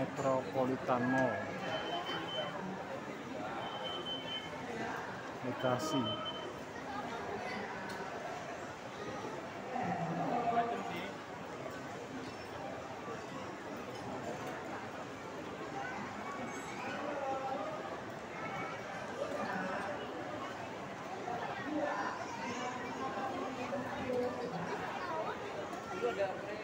Metropolitan Mall Bekasi Yeah.